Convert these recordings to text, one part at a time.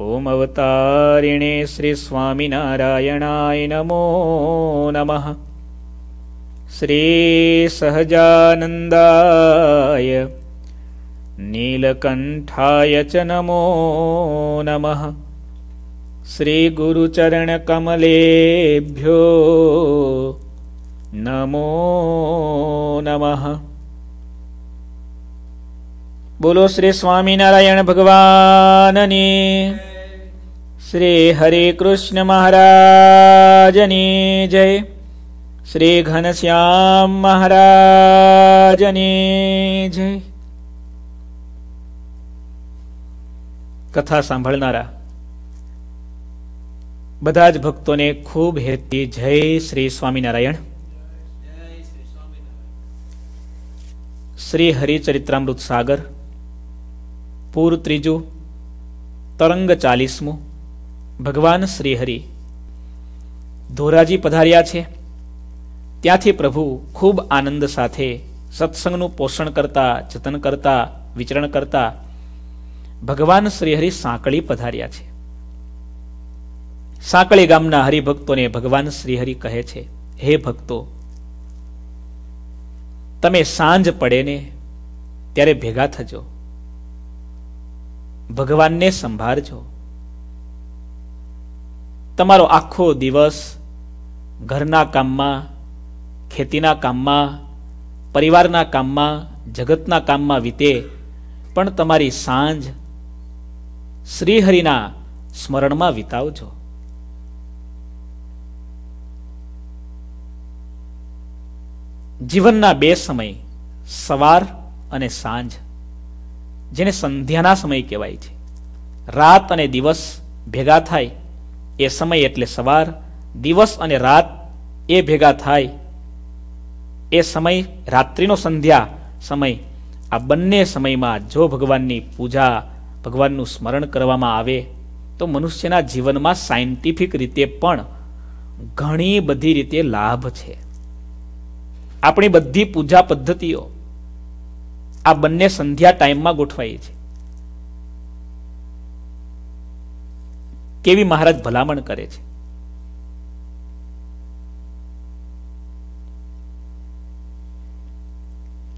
ॐ अवतारिणे श्रीस्वामिनारायणाय नमो नमः श्रीसहजानन्दाय नीलकण्ठाय च नमो नमः श्रीगुरुचरणकमलेभ्यो नमो नमः બોલો શ્રી સ્વામિનારાયણ ભગવાનની શ્રી હરે કૃષ્ણ મહારાજની જય. શ્રી ઘનશ્યામ મહારાજની જય. કથા સાંભળનારા, બધા જ ભક્તોને ખૂબ હેતી જય શ્રી સ્વામિનારાયણ. શ્રી હરિચરિત્રામૃત સાગર, પૂર ત્રીજું, તરંગ ચાલીસમું ભગવાન શ્રીહરિ. ધોરાજી પધાર્યા છે. ત્યાંથી પ્રભુ ખૂબ આનંદ સાથે સત્સંગનું પોષણ કરતા, જતન કરતા, વિચરણ કરતા ભગવાન શ્રીહરિ સાંકળી પધાર્યા છે. સાંકળી ગામના હરિભક્તોને ભગવાન શ્રીહરિ કહે છે, હે ભક્તો, તમે સાંજ પડે ને ત્યારે ભેગા થજો. ભગવાનને સંભાળજો. તમારો આખો દિવસ ઘરના કામમાં, ખેતીના કામમાં, પરિવારના કામમાં, જગતના કામમાં વીતે, પણ તમારી સાંજ શ્રીહરિના સ્મરણમાં વિતાવજો. જીવનના બે સમય, સવાર અને સાંજ, જેને સંધ્યાના સમય કહેવાય છે. રાત અને દિવસ ભેગા થાય એ સમય એટલે સવાર, દિવસ અને રાત એ ભેગા થાય. એ સમય રાત્રિનો સંધ્યા સમય. આ બંને સમયમાં જો ભગવાનની પૂજા, ભગવાનનું સ્મરણ કરવામાં આવે, તો મનુષ્યના જીવનમાં સાયન્ટિફિક રીતે પણ ઘણી બધી રીતે લાભ છે. આપણી બધી પૂજા પદ્ધતિઓ આ બંને સંધ્યા ટાઈમમાં ગોઠવાઈ છે. કેવી મહારાજ ભલામણ કરે છે?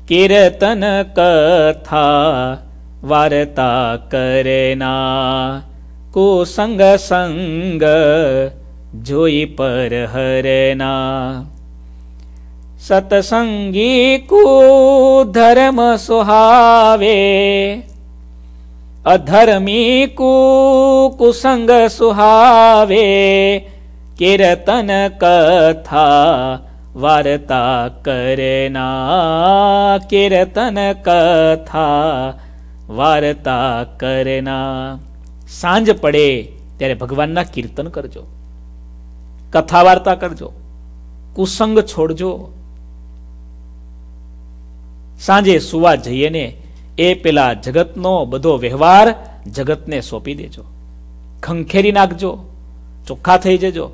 કીર્તન કથા વાર્તા કરેના કુસંગ સંગ જોઈ પર હરના સતસંગી કુ ધર્મ સુહાવે અધર્મી કુ કુસંગ સુહાવે કીર્તન કથા વાર્તા કરના કીર્તન કથા વાર્તા કરના સાંજ પડે ત્યારે ભગવાનના કીર્તન કરજો, કથા વાર્તા કરજો, કુસંગ છોડજો, સાંજે સુવા જઈએ ને એ પેલા જગતનો બધો વ્યવહાર જગતને સોંપી દેજો. ખંખેરી નાખજો, ચોખ્ખા થઈ જજો.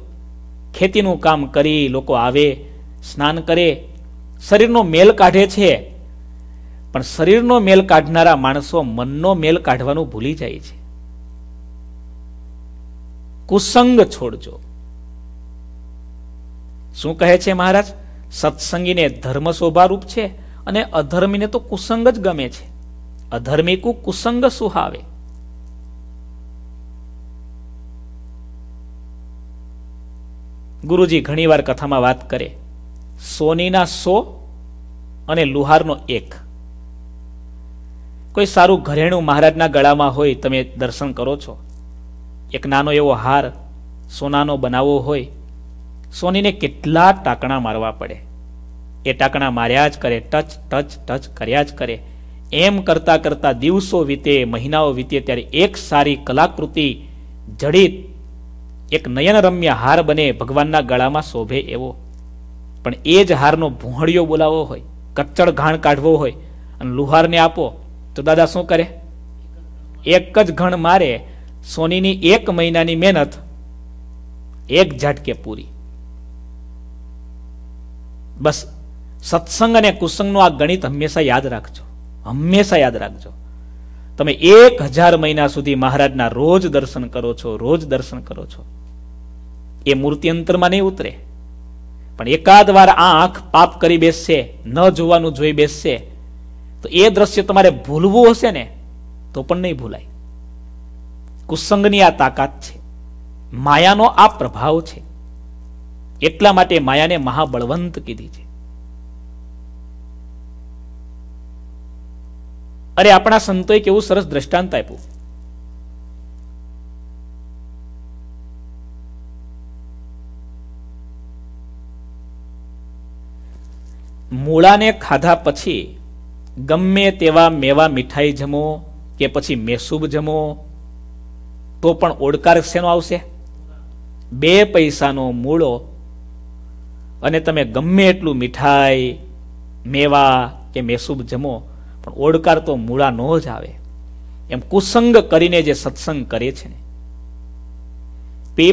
ખેતીનું કામ કરી લોકો આવે, સ્નાન કરે, શરીરનો મેલ કાઢે છે. પણ શરીરનો મેલ કાઢનારા માણસો મનનો મેલ કાઢવાનું ભૂલી જાય છે. કુસંગ છોડજો. શું કહે છે મહારાજ? સત્સંગીને ધર્મ શોભારૂપ છે અને અધર્મીને તો કુસંગ જ ગમે છે. અધર્મી કુ કુસંગ સુહાવે. ગુરુજી ઘણીવાર કથામાં વાત કરે, સોનીના સો અને લુહારનો એક. કોઈ સારું ઘરેણું મહારાજના ગળામાં હોય તમે દર્શન કરો છો. એક નાનો એવો હાર સોનાનો બનાવવો હોય, સોનીને કેટલા ટાંકણા મારવા પડે. એ ટાંકણા માર્યા જ કરે, ટચ ટચ ટચ કર્યા જ કરે. એમ કરતા કરતા દિવસો વીતે, મહિનાઓ વીતે, ત્યારે એક સારી કલાકૃતિ, જડિત, એક નયન રમ્ય હાર બને ભગવાનના ગળામાં શોભે એવો. પણ એ જ હારનો ભૂંહળિયો બોલાવવો હોય કચ્ચળ ઘાણ કાઢવો હોય અને લુહારને આપો, તો દાદા શું કરે? એક જ ઘણ મારે, સોનીની એક મહિનાની મહેનત, એક ઝાટકે પૂરી. બસ, સત્સંગ અને કુસંગનું આ ગણિત હંમેશા યાદ રાખજો. હંમેશા યાદ રાખજો. તમે એક હજાર મહિના સુધી મહારાજના રોજ દર્શન કરો છો, રોજ દર્શન કરો છો. એ મૂર્તિ અંતરમાં નહીં ઉતરે. પણ એકાદ વાર આંખ પાપ કરી બેસશે, ન જોવાનું જોઈ બેસશે, તો એ દ્રશ્ય તમારે ભૂલવું હશે ને, તો પણ નહીં ભૂલાય. કુસંગની આ તાકાત છે. માયાનો આ પ્રભાવ છે. એટલા માટે માયાને મહાબળવંત કીધી છે. અરે આપણા સંતોએ કેવું સરસ દ્રષ્ટાંત આપ્યું. મૂળાને ખાધા પછી ગમે તેવા મેવા મીઠાઈ જમો કે પછી મેસૂબ જમો, તો પણ ઓડકાર શેનો આવશે? બે પૈસાનો મૂળો અને તમે ગમે એટલું મીઠાઈ, મેવા કે મેસૂબ જમો પણ ઓડકાર તો મૂળા નો જ આવે. એમ કુસંગ કરીને જે સત્સંગ કરે છે ને.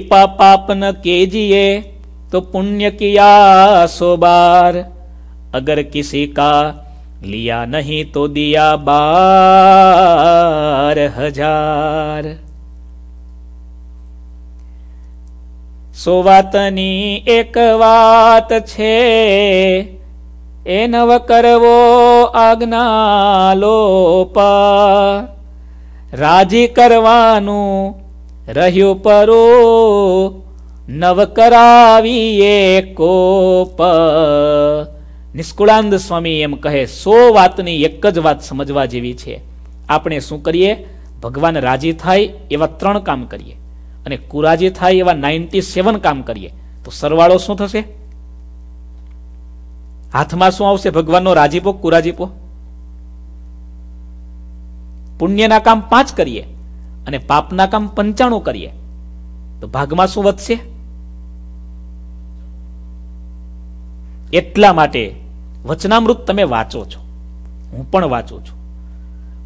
પાપ પાપન કેજીએ તો પુણ્ય કિયા સોબાર. અગર કિસી કા લિયા નહીં તો દિયા બાર હજાર. સો વાતની એક વાત છે, એ નવ કરવો આજ્ઞા લોપા રાજી કરવાનું રહ્યું પરો, નવ કરાવીએ કોપ. નિષ્કુળાનંદ સ્વામી એમ કહે, સો વાતની એક જ વાત સમજવા જેવી છે. આપણે શું કરીએ? ભગવાન રાજી થાય એવા ત્રણ કામ કરીએ. અને કુરાજી થાય એવા નાઇન્ટી સેવન કામ કરીએ. તો સરવાળો શું થશે? હાથમાં શું આવશે? ભગવાનનો રાજીપો કુરાજીપો? પુણ્યના કામ પાંચ કરીએ અને પાપના કામ પંચાણું કરીએ. તો ભાગમાં શું વધશે? એટલા માટે વચનામૃત તમે વાંચો છો. હું પણ વાંચું છું.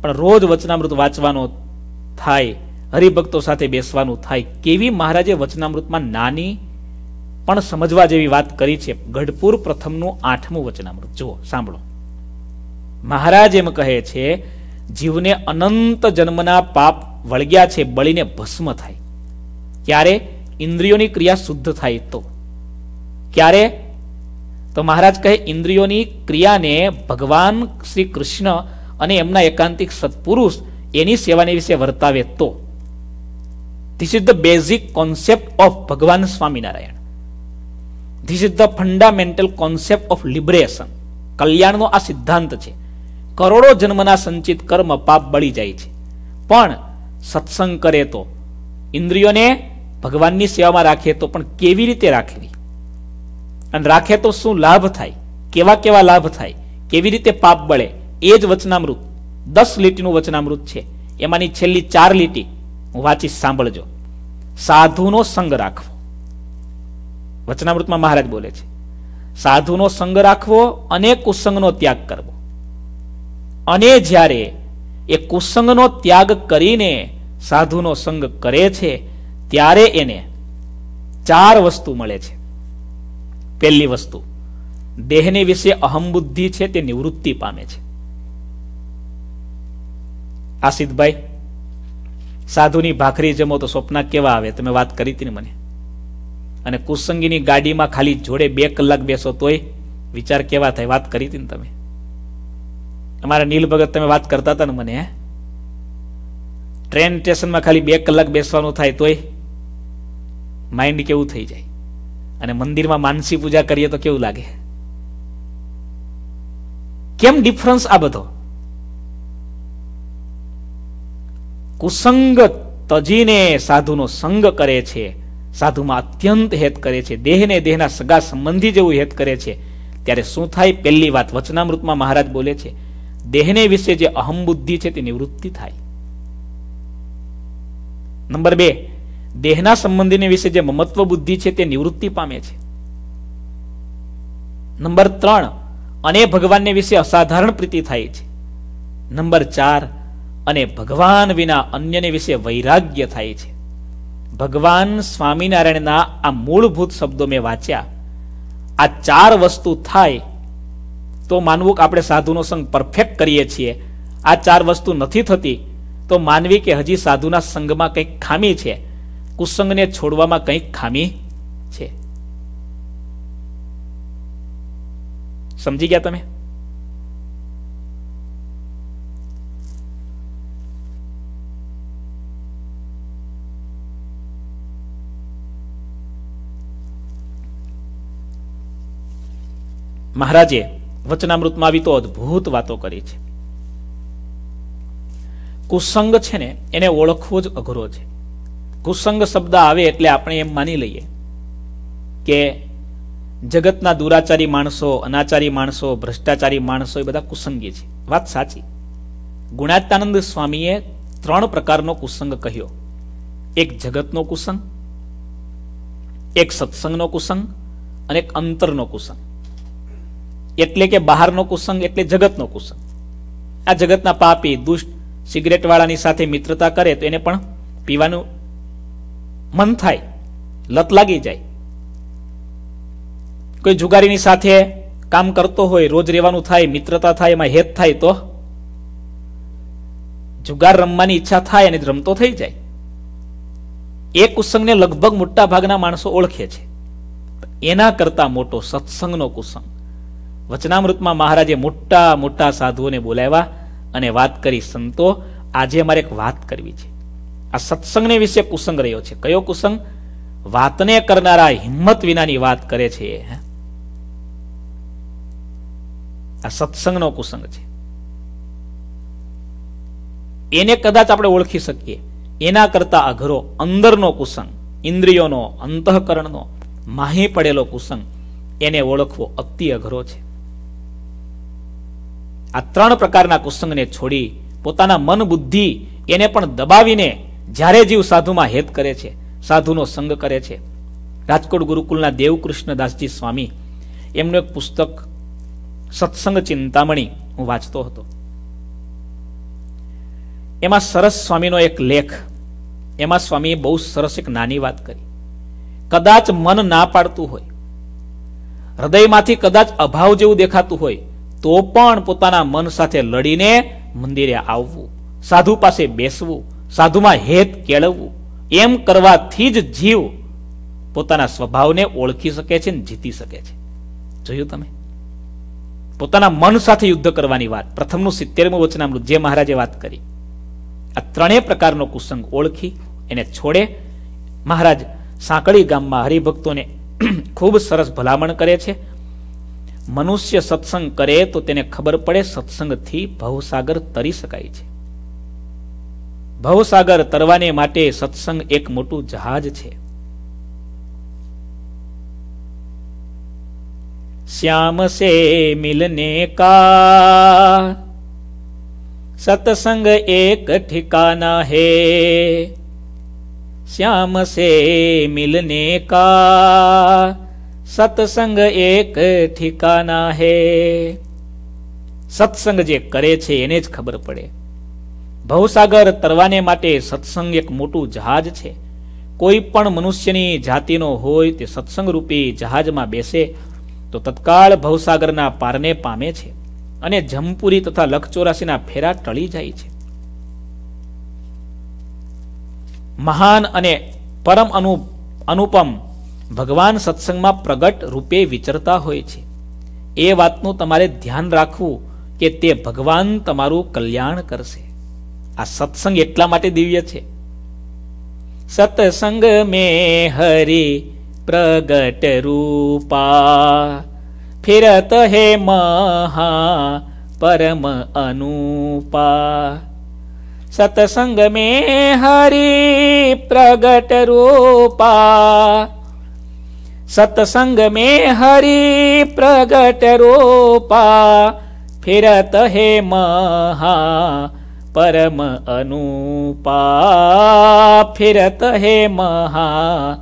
પણ રોજ વચનામૃત વાંચવાનો થાય, હરિભક્તો સાથે બેસવાનું થાય, કેવી મહારાજે વચનામૃતમાં નાની પણ સમજવા જેવી વાત કરી છે ગઢપુર પ્રથમનું આઠમું વચનામૃત. જુઓ, સાંભળો. મહારાજ એમ કહે છે, જીવને અનંત જન્મના પાપ વળગ્યા છે, બળીને ભસ્મ થાય. ક્યારે? ઇન્દ્રિયોની ક્રિયા શુદ્ધ થાય તો. ક્યારે? તો મહારાજ કહે, ઇન્દ્રિયોની ક્રિયાને ભગવાન શ્રી કૃષ્ણ અને એમના એકાંતિક સત્પુરુષ એની સેવાની વિશે વર્તાવે તો. This is the basic concept of Bhagwan Swaminarayan. This is the fundamental concept of liberation કલ્યાણનો આ સિદ્ધાંત છે કરોડો જન્મના સંચિત કર્મ પાપ બળી જાય છે પણ સત્સંગ કરે તો ઇન્દ્રિયોને ભગવાનની સેવામાં રાખે તો પણ કેવી રીતે રાખવી અને રાખે તો શું લાભ થાય કેવા કેવા લાભ થાય કેવી રીતે પાપ બળે એ જ વચનામૃત દસ લીટીનું વચનામૃત છે એમાંની છેલ્લી ચાર લીટી હું વાંચી સાંભળજો સાધુનો સંગ રાખવો વચનામૃતમાં મહારાજ બોલે છે, સાધુનો સંગ રાખવો અને કુસંગનો ત્યાગ કરવો. અને જ્યારે એ કુસંગનો ત્યાગ કરીને સાધુનો સંગ કરે છે, ત્યારે એને ચાર વસ્તુ મળે છે. પહેલી વસ્તુ, દેહને વિશે અહમબુદ્ધિ છે તે નિવૃત્તિ પામે છે. આસિદભાઈ સાધુની ભાખરી જમો તો સ્વપ્ન કેવા આવે? તમે વાત કરી હતી ને મને. અને કુસંગીની ગાડીમાં ખાલી જોડે બે કલાક બેસો તોય વિચાર કેવા થાય? વાત કરી હતી ને તમે? અમારા નીલ ભગત તમે વાત કરતા હતા ને મને ટ્રેન સ્ટેશનમાં ખાલી બે કલાક બેસવાનું થાય તોય માઇન્ડ કેવું થઈ જાય? અને મંદિરમાં માનસી પૂજા કરીએ તો કેવું લાગે? કેમ ડિફરન્સ આ બધો? કુસંગ તજીને સાધુનો સંગ કરે છે. સાધુમાં અત્યંત હેત કરે છે. દેહને દેહના સગા સંબંધી જેવું હેત કરે છે. ત્યારે શું થાય? પહેલી વાત વચનામૃતમાં મહારાજ બોલે છે, દેહને વિશે જે અહમ બુદ્ધિ છે તે નિવૃત્તિ થાય. નંબર બે, દેહના સંબંધીને વિશે જે મમત્વ બુદ્ધિ છે તે નિવૃત્તિ પામે છે. નંબર ત્રણ, અને ભગવાનને વિશે અસાધારણ પ્રીતિ થાય છે. નંબર ચાર, અને ભગવાન વિના અન્યને વિશે વૈરાગ્ય થાય છે. ભગવાન સ્વામિનારાયણના આ મૂળભૂત શબ્દો મેં વાંચ્યા. આ ચાર વસ્તુ થાય તો માનવું કે આપણે સાધુનો સંગ પરફેક્ટ કરીએ છીએ. આ ચાર વસ્તુ નથી થતી તો માનવી કે હજી સાધુના સંગમાં કંઈક ખામી છે. કુસંગને છોડવામાં કંઈક ખામી છે. સમજી ગયા તમે? મહારાજે વચનામૃતમાં આવી તો અદભુત વાતો કરી છે. કુસંગ છે ને, એને ઓળખવો જ અઘરો છે. કુસંગ શબ્દ આવે એટલે આપણે એમ માની લઈએ કે જગતના દુરાચારી માણસો, અનાચારી માણસો, ભ્રષ્ટાચારી માણસો એ બધા કુસંગી છે. વાત સાચી. ગુણાત્યાનંદ સ્વામીએ ત્રણ પ્રકારનો કુસંગ કહ્યો. એક જગતનો કુસંગ, એક સત્સંગનો કુસંગ અને એક અંતરનો કુસંગ. એટલે કે બહારનો કુસંગ એટલે જગતનો કુસંગ. આ જગતના પાપી, દુષ્ટ સિગરેટ વાળાની સાથે મિત્રતા કરે તો એને પણ પીવાનું મન થાય, લત લાગી જાય. કોઈ જુગારીની સાથે કામ કરતો હોય, રોજ રહેવાનું થાય, મિત્રતા થાય, એમાં હેત થાય તો જુગાર રમવાની ઈચ્છા થાય અને રમતો થઈ જાય. એ કુસંગને લગભગ મોટા ભાગના માણસો ઓળખે છે. એના કરતા મોટો સત્સંગનો કુસંગ. વચનામૃતમાં મહારાજે મોટા મોટા સાધુઓને બોલાવ્યા અને વાત કરી, સંતો, આજે અમારે એક વાત કરવી છે. આ સત્સંગને વિશે કુસંગ રહ્યો છે. કયો કુસંગ? વાતને કરનારા હિંમત વિનાની વાત કરે છે. આ સત્સંગનો કુસંગ છે. એને કદાચ આપણે ઓળખી શકીએ. એના કરતા અઘરો, અંદરનો કુસંગ, ઇન્દ્રિયોનો, અંતઃકરણનો, માહી પડેલો કુસંગ એને ઓળખવો અતિ અઘરો છે. આ ત્રણ પ્રકારના કુસંગને છોડી પોતાના મન બુદ્ધિ એને પણ દબાવીને જ્યારે જીવ સાધુમાં હેત કરે છે, સાધુનો સંગ કરે છે. રાજકોટ ગુરુકુલના દેવકૃષ્ણદાસજી સ્વામી એમનું એક પુસ્તક સત્સંગ ચિંતામણી હું વાંચતો હતો. એમાં સરસ સ્વામીનો એક લેખ, એમાં સ્વામીએ બહુ સરસ એક નાની વાત કરી. કદાચ મન ના પાડતું હોય, હૃદયમાંથી કદાચ અભાવ જેવું દેખાતું હોય તો પણ પોતાના મન સાથે લડીને મંદિરે આવવું, સાધુ પાસે બેસવું, સાધુમાં હેત કેળવવું, એમ કરવાથી જ જીવ પોતાના સ્વભાવને ઓળખી શકે છે જીતી શકે છે. જોયું તમે? પોતાના મન સાથે યુદ્ધ કરવાની વાત, પ્રથમનું સિત્તેરમું વચનામૃત જે મહારાજે વાત કરી. આ ત્રણેય પ્રકારનો કુસંગ ઓળખી, એને છોડે મહારાજ સાંકળી ગામમાં હરિભક્તોને ખૂબ સરસ ભલામણ કરે છે મનુષ્ય સત્સંગ કરે તો તેને ખબર પડે સત્સંગથી ભવસાગર તરી શકાય છે. ભવસાગર તરવાને માટે સત્સંગ એક મોટું જહાજ છે. શ્યામ સે મિલને કા. સત્સંગ એક ઠિકાના હે. શ્યામ સે મિલને કા. સત્સંગ એક ઠિકાના હે. સત્સંગ જે કરે છે એને જ ખબર પડે. ભવસાગર તરવાને માટે સત્સંગ એક મોટું જહાજ છે. કોઈ પણ મનુષ્યની જાતિનો હોય તે સત્સંગ રૂપી જહાજમાં બેસે, તો તત્કાળ ભવસાગરના પારને પામે છે અને જમપુરી તથા લખચોરાસીના ફેરા ટળી જાય છે. મહાન અને પરમ અનુ અનુપમ ભગવાન સત્સંગમાં પ્રગટ રૂપે વિચરતા હોય છે. એ વાતનું તમારે ધ્યાન રાખવું કે તે ભગવાન તમારું કલ્યાણ કરશે. આ સત્સંગ એટલા માટે દિવ્ય છે. સત્સંગ મે હરિ પ્રગટ રૂપા, ફિરત હે મહા પરમ અનુપા. સત્સંગ મે હરી પ્રગટ રૂપા सत्संग में हरि प्रगट रूपा फिरत हे महा પરમ અનુપા ફિરત હે મહા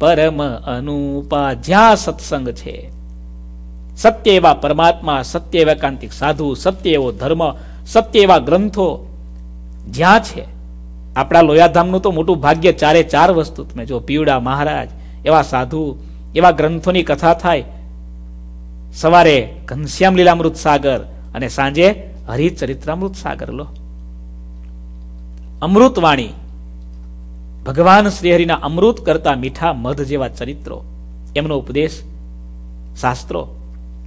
પરમ અનુપા જ્યાં સત્સંગ છે સત્ય એવા પરમાત્મા સત્ય એવા કાંતિક સાધુ સત્ય એવો ધર્મ સત્ય એવા ગ્રંથો જ્યાં છે આપણા લોયાધામનું તો મોટું ભાગ્ય ચારે ચાર વસ્તુ તમે જો પીવડા મહારાજ એવા સાધુ એવા ગ્રંથોની કથા થાય. સવારે ઘનશ્યામ લીલામૃત સાગર અને સાંજે હરિચરિત્રામૃત સાગર લો. અમૃતવાણી. ભગવાન શ્રીહરિના અમૃત કરતા મીઠા મધ જેવા ચરિત્રો. એમનો ઉપદેશ શાસ્ત્રો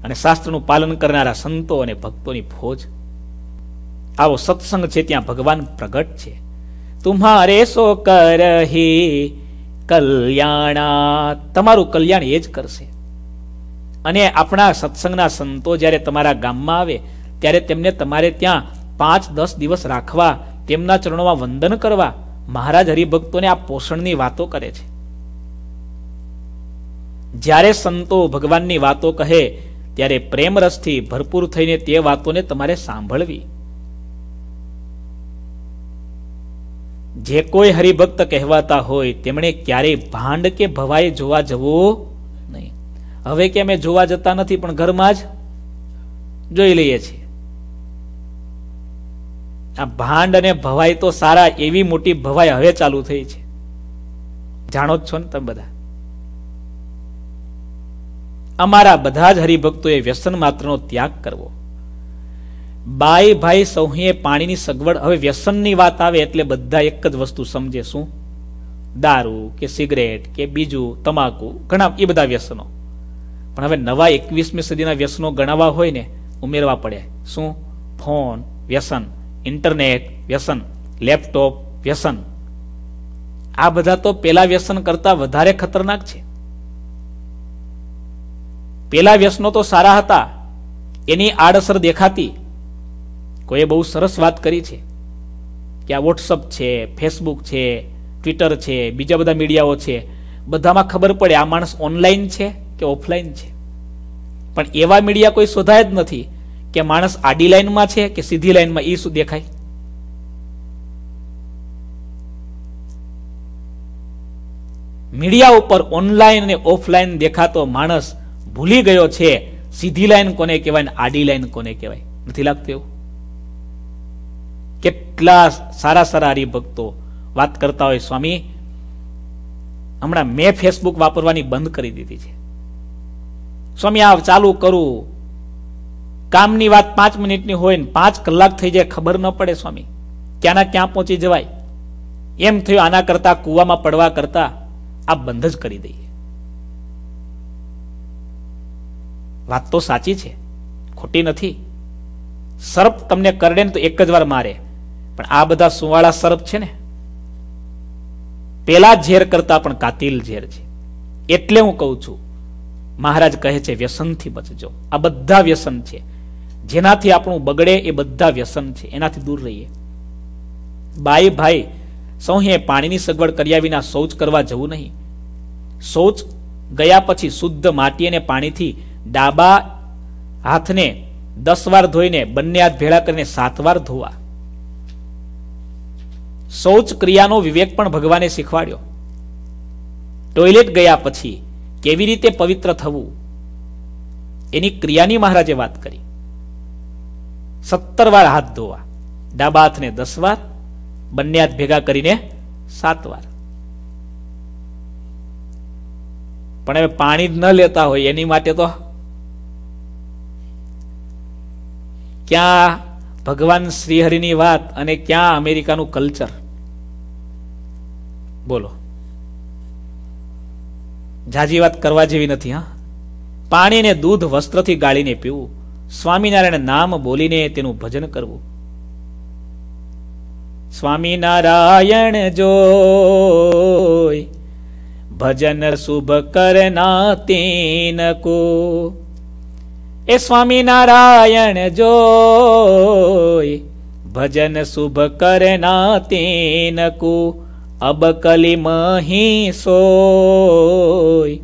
અને શાસ્ત્રનું પાલન કરનારા સંતો અને ભક્તોની ફોજ. આવો સત્સંગ છે ત્યાં ભગવાન પ્રગટ છે. તુમ્હારે સો કરહી કલ્યાણા તમારું કલ્યાણ એ જ કરશે. અને આપણા સત્સંગના સંતો જ્યારે તમારા ગામમાં આવે, ત્યારે તેમને તમારે ત્યાં પાંચ, દસ દિવસ રાખવા, તેમના ચરણોમાં વંદન કરવા, મહારાજ હરિભક્તોને આ પોષણની વાતો કરે છે. જ્યારે સંતો ભગવાનની વાતો કહે, ત્યારે પ્રેમ રસથી ભરપૂર થઈને તે વાતોને તમારે સાંભળવી. જે કોઈ હરિભક્ત કહેવાતા હોય, તેમણે ક્યારેય ભાંડ કે ભવાઈ જોવા જવું નહીં. હવે કે અમે જોવા જતા નથી, પણ ઘરમાં જ જોઈ લઈએ છીએ. આ ભાંડ અને ભવાઈ તો સારા એવી મોટી ભવાઈ હવે ચાલુ થઈ છે. જાણો જ છો ને તમે બધા? અમારા બધા જ હરિભક્તોએ વ્યસન માત્રનો ત્યાગ કરવો. બાઈ ભાઈ સૌએ પાણીની સગવડ. હવે વ્યસનની વાત આવે એટલે બધા એક જ વસ્તુ સમજે શું? દારૂ કે સિગરેટ કે બીજું તમાકુ, ઘણા એ બધા વ્યસનો. પણ હવે નવા એકવીસમી સદીના વ્યસનો ગણાવવા હોય ને, ઉમેરવા પડે. શું? ફોન વ્યસન, ઇન્ટરનેટ વ્યસન, લેપટોપ વ્યસન. આ બધા તો પેલા વ્યસન કરતા વધારે ખતરનાક છે. પેલા વ્યસનો તો સારા હતા. એની આડઅસર દેખાતી. કોઈએ બહુ સરસ વાત કરી છે કે આ વોટ્સઅપ છે ફેસબુક છે ટ્વિટર છે, બીજા બધા મીડિયાઓ છે, બધામાં ખબર પડે આ માણસ ઓનલાઈન છે કે ઓફલાઈન છે? પણ એવા મીડિયા કોઈ શોધાય જ નથી કે માણસ આડી લાઈનમાં છે કે સીધી લાઈનમાં એ શું દેખાય? મીડિયા ઉપર ઓનલાઈન અને ઓફલાઈન દેખાતો માણસ ભૂલી ગયો છે, સીધી લાઈન કોને કહેવાય આડી લાઈન કોને કહેવાય? નથી લાગતું એવું? કેટલા સારા સારા હરિભક્તો વાત કરતા હોય સ્વામી. હમણાં મેં ફેસબુક વાપરવાની બંધ કરી દીધી છે. સ્વામી, આ ચાલુ કરું. કામની વાત પાંચ મિનિટની હોય ને પાંચ કલાક થઈ જાય, ખબર ન પડે સ્વામી. ક્યાંના ક્યાં પહોંચી જવાય? એમ થયું આના કરતા કૂવામાં પડવા કરતા આ બંધ જ કરી દઈએ. વાત તો સાચી છે. ખોટી નથી. સર્પ તમને કરડે ને તો એક જ વાર મારે. પણ આ બધા સુવાળા સર્પ છે ને? પેલા ઝેર કરતા પણ કાતિલ ઝેર છે. એટલે હું કહું છું, મહારાજ કહે છે, વ્યસનથી બચજો. આ બધા વ્યસન છે. જેનાથી આપણું બગડે એ બધા વ્યસન છે. એનાથી દૂર રહીએ. બાઈ, ભાઈ સૌએ પાણીની સગવડ કર્યા વિના શૌચ કરવા જવું નહીં. શૌચ ગયા પછી શુદ્ધ માટી અને પાણીથી ડાબા હાથને દસ વાર ધોઈને બંને હાથ ભેળા કરીને સાત વાર ધોવા. શૌચ ક્રિયાનો વિવેક પણ ભગવાને શીખવાડ્યો. ટોયલેટ ગયા પછી કેવી રીતે પવિત્ર થવું? એની ક્રિયાની મહારાજે વાત કરી. સત્તર વાર હાથ ધોવા ડાબા હાથને દસ વાર, બંને હાથ ભેગા કરીને સાત વાર. પણ હવે પાણી ન લેતા હોય એની માટે તો ક્યાં ભગવાન શ્રીહરિની વાત અને ક્યાં અમેરિકાનું કલ્ચર? બોલો. જાજી વાત કરવા જેવી નથી, હા? પાણીને દૂધ વસ્ત્રથી ગાળીને પીવું, સ્વામિનારાયણ નામ બોલીને તેનું ભજન કરવું. સ્વામિનારાયણ જોય ભજન શુભ કરના તીન કો. એ સ્વામિનારાયણ જોય ભજન શુભ કરના તીન કો. અબ કલી મહી સોય,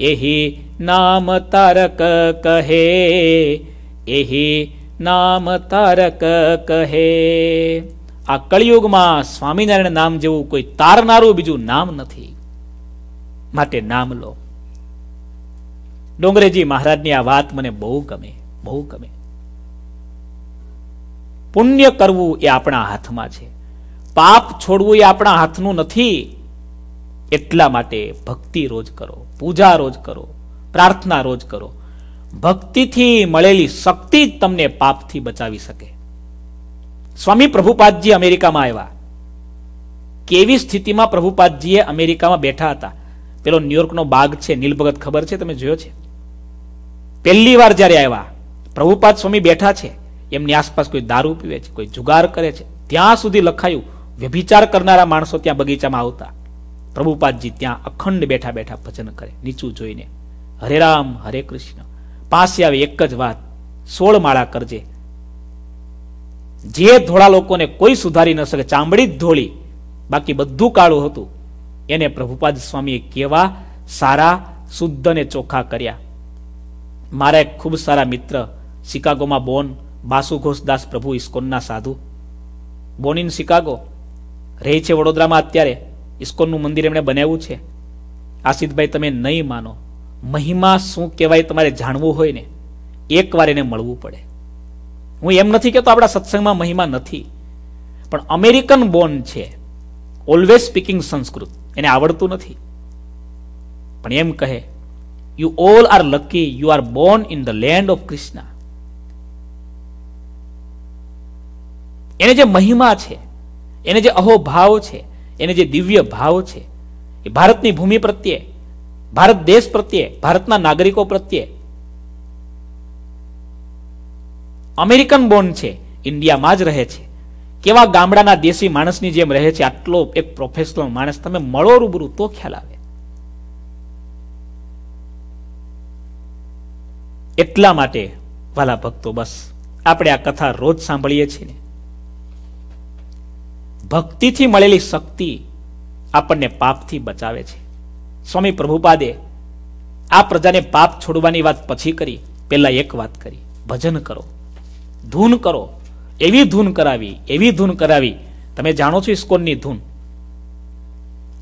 એહી નામ તારક કહે, એહી નામ તારક કહે. આ કળિયુગમાં સ્વામિનારાયણ નામ જેવું કોઈ તારનારું બીજું નામ નથી. માટે નામ લો. ડોંગરેજી મહારાજની આ વાત મને બહુ ગમે બહુ ગમે. પુણ્ય કરવું એ આપણા હાથમાં છે. પાપ છોડવું એ આપણા હાથનું નથી. એટલા માટે ભક્તિ રોજ કરો, પૂજા રોજ કરો, પ્રાર્થના રોજ કરો. ભક્તિથી મળેલી શક્તિ જ તમને પાપથી બચાવી શકે. સ્વામી પ્રભુપાદજી અમેરિકામાં આવ્યા. કેવી સ્થિતિમાં પ્રભુપાદજીએ અમેરિકામાં બેઠા હતા? પેલો ન્યુયોર્કનો બાગ છે, નીલભગત ખબર છે? તમે જોયો છે? પહેલી વાર જ્યારે આવ્યા, પ્રભુપાદ સ્વામી બેઠા છે. એમની આસપાસ કોઈ દારૂ પીવે છે, કોઈ જુગાર કરે છે. ત્યાં સુધી લખાયું વ્યભિચાર કરનારા માણસો ત્યાં બગીચામાં આવતા. પ્રભુપાદજી ત્યાં અખંડ બેઠા બેઠા ભજન કરે, નીચું જોઈને, હરે રામ, હરે કૃષ્ણ, પાસે આવે એક જ વાત, સોળ માળા કરજે. જે ધોળા લોકોને કોઈ સુધારી ન શકે, ચામડી જ ધોળી, બાકી બધું કાળું હતું. એને પ્રભુપાદ સ્વામીએ કેવા સારા, શુદ્ધ અને ચોખ્ખા કર્યા. મારા એક ખૂબ સારા મિત્ર, શિકાગોમાં બોન બાસુ ઘોષદાસ પ્રભુ ઇસ્કોનના સાધુ. Born in Chicago? રહે છે વડોદરામાં અત્યારે. ઇસ્કોનનું મંદિર એમણે બનાવ્યું છે. આસિદભાઈ તમે નહીં માનો. મહિમા શું કહેવાય તમારે જાણવું હોય ને, એકવાર એને મળવું પડે. હું એમ નથી કહેતો આપણા સત્સંગમાં મહિમા નથી, પણ અમેરિકન બોર્ન છે. Always speaking Sanskrit. એને આવડતું નથી. પણ એમ કહે you all are lucky you are born in the land of Krishna એને જે મહિમા છે એને જે અહોભાવ છે, એને જે દિવ્ય ભાવ છે, એ ભારતની ભૂમિ પ્રત્યે, ભારત દેશ પ્રત્યે, ભારતના નાગરિકો પ્રત્યે, અમેરિકન બોર્ન છે, ઇન્ડિયામાં જ રહે છે. કેવા ગામડાના દેશી માણસની જેમ રહે છે, આટલો એક પ્રોફેશનલ માણસ, તમે મળો રૂબરૂ તો ખ્યાલ આવે. એટલા માટે, વાલા ભક્તો, બસ, આપણે આ કથા રોજ સાંભળીએ છીએ ભક્તિથી મળેલી શક્તિ આપણને પાપથી બચાવે છે. સ્વામી પ્રભુપાદે આ પ્રજાને પાપ છોડવાની વાત પછી કરી, પહેલાં એક વાત કરી. ભજન કરો, ધૂન કરો, એવી ધૂન કરાવી, એવી ધૂન કરાવી. તમે જાણો છો ઇસ્કોનની ધૂન?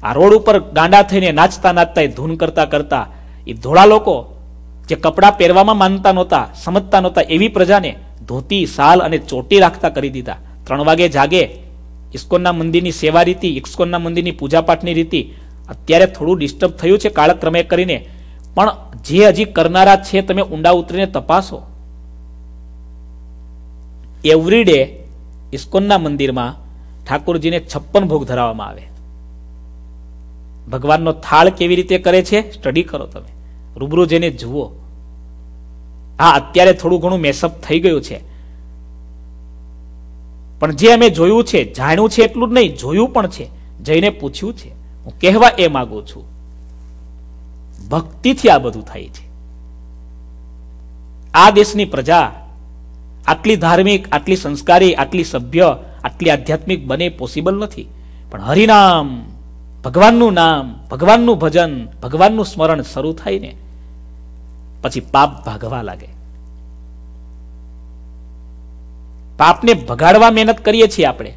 આ રોડ ઉપર ગાંડા થઈને નાચતા નાચતા એ ધૂન કરતા કરતા એ ધોળા લોકો જે કપડાં પહેરવામાં માનતા નહોતા, સમજતા નહોતા, એવી પ્રજાને ધોતી, સાલ અને ચોટી રાખતા કરી દીધા. ત્રણ વાગે જાગે ઇસ્કોનના મંદિરની સેવા રીતિ, ઇસ્કોનના મંદિરની પૂજાપાઠની રીતિ, અત્યારે થોડું ડિસ્ટર્બ થયું છે કાળક્રમે કરીને. પણ જે હજી કરનારા છે તમે ઊંડા ઉતરીને તપાસો. એવરી ડે ઇસ્કોનના મંદિરમાં ઠાકોરજીને છપ્પન ભોગ ધરાવવામાં આવે. ભગવાનનો થાળ કેવી રીતે કરે છે? સ્ટડી કરો તમે. રૂબરૂ જઈને જુઓ. હા અત્યારે થોડું ઘણું મેસઅપ થઈ ગયું છે. પણ જે અમે જોયું છે, જાણ્યું છે એટલું જ નહીં, જોયું પણ છે. જઈને પૂછ્યું છે. હું કહેવા એ માંગુ છું, ભક્તિથી આ બધું થાય છે. આ દેશની પ્રજા આટલી ધાર્મિક, આટલી સંસ્કારી, આટલી સભ્ય, આટલી આધ્યાત્મિક બને પોસિબલ નથી. પણ હરિનામ, ભગવાનનું નામ, ભગવાનનું ભજન, ભગવાનનું સ્મરણ શરૂ થાય ને, પછી પાપ ભાગવા લાગે. પાપને ભગાડવા મહેનત કરીએ છીએ આપણે.